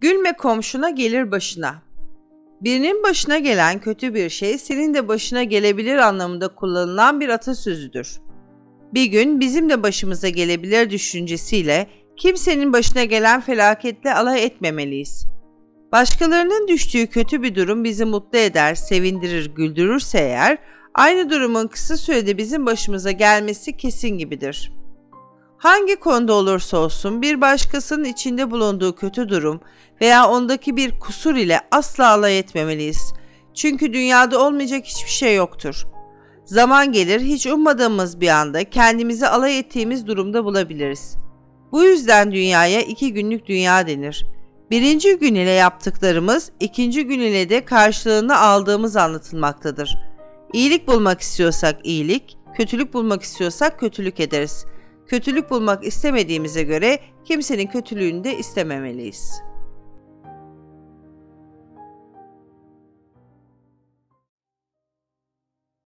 Gülme komşuna gelir başına. Birinin başına gelen kötü bir şey senin de başına gelebilir anlamında kullanılan bir atasözüdür. Bir gün bizim de başımıza gelebilir düşüncesiyle kimsenin başına gelen felaketle alay etmemeliyiz. Başkalarının düştüğü kötü bir durum bizi mutlu eder, sevindirir, güldürürse eğer, aynı durumun kısa sürede bizim başımıza gelmesi kesin gibidir.'' Hangi konuda olursa olsun bir başkasının içinde bulunduğu kötü durum veya ondaki bir kusur ile asla alay etmemeliyiz. Çünkü dünyada olmayacak hiçbir şey yoktur. Zaman gelir hiç ummadığımız bir anda kendimizi alay ettiğimiz durumda bulabiliriz. Bu yüzden dünyaya iki günlük dünya denir. Birinci gün ile yaptıklarımız ikinci gün ile de karşılığını aldığımız anlatılmaktadır. İyilik bulmak istiyorsak iyilik, kötülük bulmak istiyorsak kötülük ederiz.'' Kötülük bulmak istemediğimize göre kimsenin kötülüğünü de istememeliyiz.''